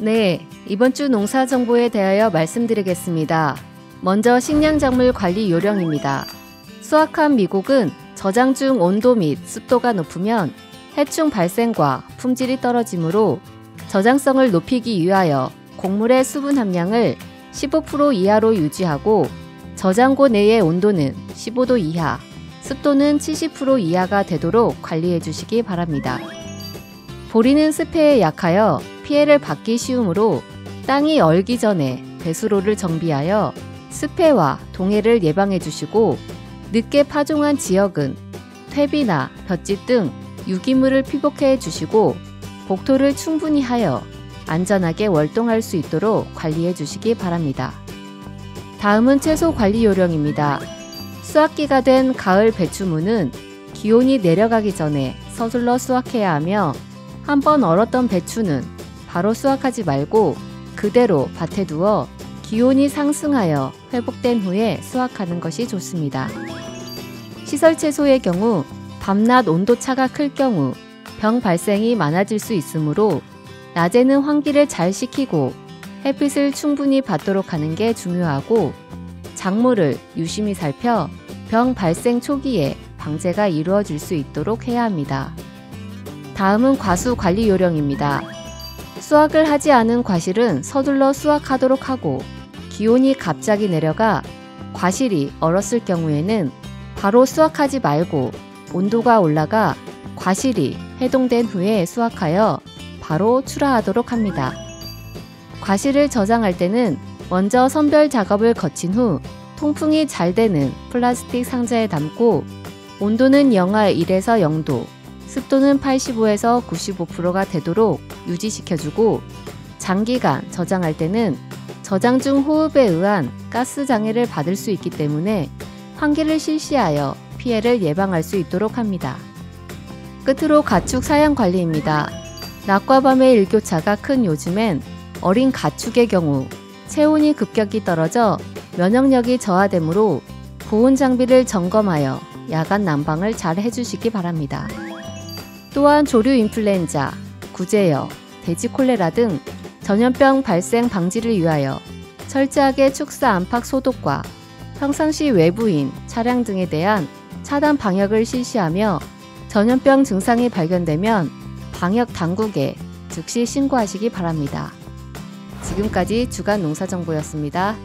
네, 이번 주 농사 정보에 대하여 말씀드리겠습니다. 먼저 식량작물 관리 요령입니다. 수확한 미국은 저장 중 온도 및 습도가 높으면 해충 발생과 품질이 떨어지므로 저장성을 높이기 위하여 곡물의 수분 함량을 15% 이하로 유지하고 저장고 내의 온도는 15도 이하, 습도는 70% 이하가 되도록 관리해 주시기 바랍니다. 보리는 습해에 약하여 피해를 받기 쉬우므로 땅이 얼기 전에 배수로를 정비하여 습해와 동해를 예방해 주시고 늦게 파종한 지역은 퇴비나 볏짚 등 유기물을 피복해 주시고 복토를 충분히 하여 안전하게 월동할 수 있도록 관리해 주시기 바랍니다. 다음은 채소 관리 요령입니다. 수확기가 된 가을 배추무는 기온이 내려가기 전에 서둘러 수확해야 하며 한 번 얼었던 배추는 바로 수확하지 말고 그대로 밭에 두어 기온이 상승하여 회복된 후에 수확하는 것이 좋습니다. 시설 채소의 경우 밤낮 온도차가 클 경우 병 발생이 많아질 수 있으므로 낮에는 환기를 잘 시키고 햇빛을 충분히 받도록 하는 게 중요하고 작물을 유심히 살펴 병 발생 초기에 방제가 이루어질 수 있도록 해야 합니다. 다음은 과수 관리 요령입니다. 수확을 하지 않은 과실은 서둘러 수확하도록 하고 기온이 갑자기 내려가 과실이 얼었을 경우에는 바로 수확하지 말고 온도가 올라가 과실이 해동된 후에 수확하여 바로 출하하도록 합니다. 과실을 저장할 때는 먼저 선별 작업을 거친 후 통풍이 잘 되는 플라스틱 상자에 담고 온도는 영하 1에서 0도, 습도는 85에서 95%가 되도록 유지시켜주고 장기간 저장할 때는 저장 중 호흡에 의한 가스 장애를 받을 수 있기 때문에 환기를 실시하여 피해를 예방할 수 있도록 합니다. 끝으로 가축 사양 관리입니다. 낮과 밤의 일교차가 큰 요즘엔 어린 가축의 경우 체온이 급격히 떨어져 면역력이 저하되므로 보온 장비를 점검하여 야간 난방을 잘 해주시기 바랍니다. 또한 조류 인플루엔자, 구제여, 돼지 콜레라 등 전염병 발생 방지를 위하여 철저하게 축사 안팎 소독과 평상시 외부인, 차량 등에 대한 차단 방역을 실시하며 전염병 증상이 발견되면 방역 당국에 즉시 신고하시기 바랍니다. 지금까지 주간 농사정보였습니다.